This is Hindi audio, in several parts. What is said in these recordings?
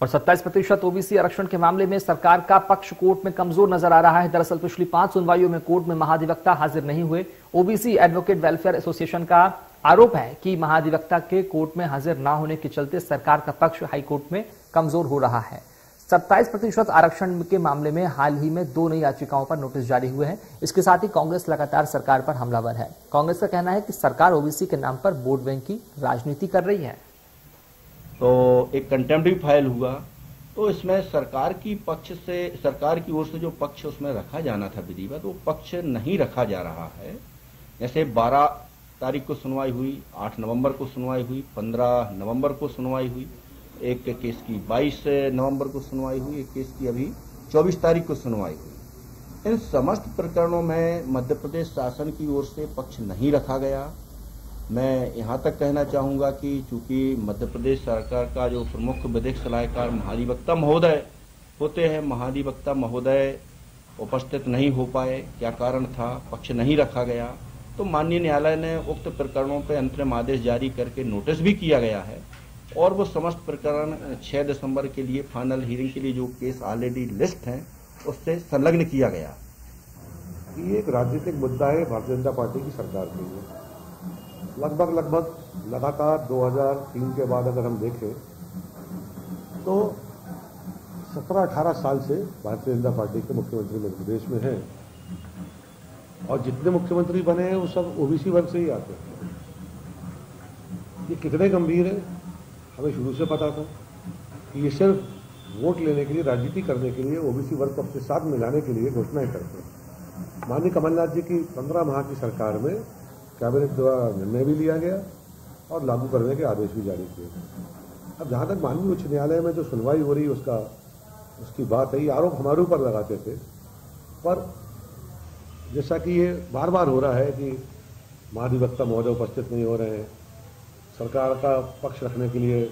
और 27 प्रतिशत ओबीसी आरक्षण के मामले में सरकार का पक्ष कोर्ट में कमज़ोर नज़र आ रहा है। दरअसल पिछली पाँच सुनवाइयों में कोर्ट में महाधिवक्ता हाजिर नहीं हुए। ओबीसी एडवोकेट वेलफेयर एसोसिएशन का आरोप है कि महाधिवक्ता के कोर्ट में हाजिर न होने के चलते सरकार का पक्ष हाईकोर्ट में कमज़ोर हो रहा है। सत्ताईस प्रतिशत आरक्षण के मामले में हाल ही में दो नई याचिकाओं पर नोटिस जारी हुए हैं। इसके साथ ही कांग्रेस लगातार सरकार पर हमलावर है। कांग्रेस का कहना है कि सरकार ओबीसी के नाम पर वोट बैंक की राजनीति कर रही है। तो एक कंटेम्प्ट भी फ़ाइल हुआ तो इसमें सरकार की पक्ष से, सरकार की ओर से जो पक्ष उसमें रखा जाना था विधिवत, वो पक्ष नहीं रखा जा रहा है। जैसे 12 तारीख को सुनवाई हुई 8 नवंबर को सुनवाई हुई 15 नवंबर को सुनवाई हुई, एक केस की 22 नवंबर को सुनवाई हुई, एक केस की अभी 24 तारीख को सुनवाई हुई। इन समस्त प्रकरणों में मध्य प्रदेश शासन की ओर से पक्ष नहीं रखा गया। मैं यहाँ तक कहना चाहूँगा कि चूँकि मध्य प्रदेश सरकार का जो प्रमुख विधिक सलाहकार महाधिवक्ता महोदय होते हैं, महाधिवक्ता महोदय उपस्थित नहीं हो पाए, क्या कारण था, पक्ष नहीं रखा गया तो माननीय न्यायालय ने उक्त प्रकरणों पर अंतरिम आदेश जारी करके नोटिस भी किया गया है और वो समस्त प्रकरण 6 दिसंबर के लिए, फाइनल हियरिंग के लिए जो केस ऑलरेडी लिस्ट हैं, उससे संलग्न किया गया। ये एक राजनीतिक मुद्दा है, भारतीय जनता पार्टी की सरकार के लिए। लगभग लगभग लगातार 2003 के बाद अगर हम देखें तो 17-18 साल से भारतीय जनता पार्टी के मुख्यमंत्री मध्य प्रदेश में हैं। और जितने मुख्यमंत्री बने हैं, वो सब ओबीसी वर्ग से ही आते हैं। ये कितने गंभीर है, हमें शुरू से पता था कि ये सिर्फ़ वोट लेने के लिए, राजनीति करने के लिए, ओबीसी वर्ग को अपने साथ मिलाने के लिए घोषणाएँ करते हैं। माननीय कमलनाथ जी की पंद्रह माह की सरकार में कैबिनेट द्वारा निर्णय भी लिया गया और लागू करने के आदेश भी जारी किए। अब जहाँ तक माननीय उच्च न्यायालय में जो सुनवाई हो रही है, उसका, उसकी बात है, ये आरोप हमारे ऊपर लगाते थे। पर जैसा कि ये बार बार हो रहा है कि महाधिवक्ता महोदय उपस्थित नहीं हो रहे हैं। सरकार का पक्ष रखने के लिए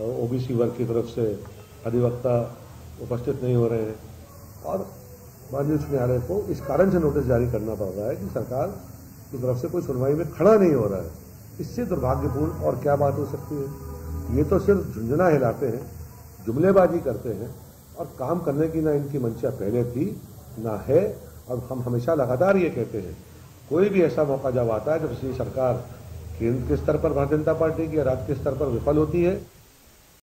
ओबीसी वर्ग की तरफ़ से अधिवक्ता उपस्थित नहीं हो रहे हैं। और माननीय उच्च न्यायालय को इस कारण से नोटिस जारी करना पड़ रहा है कि सरकार की तरफ़ से कोई सुनवाई में खड़ा नहीं हो रहा है। इससे दुर्भाग्यपूर्ण और क्या बात हो सकती है? ये तो सिर्फ़ झुंझुना हिलाते हैं, जुमलेबाजी करते हैं और काम करने की ना इनकी मंशा पहले थी, ना है। और हम हमेशा लगातार ये कहते हैं, कोई भी ऐसा मौका जब आता है जब किसी सरकार केंद्र के स्तर पर भारतीय जनता पार्टी की या राज्य के स्तर पर विफल होती है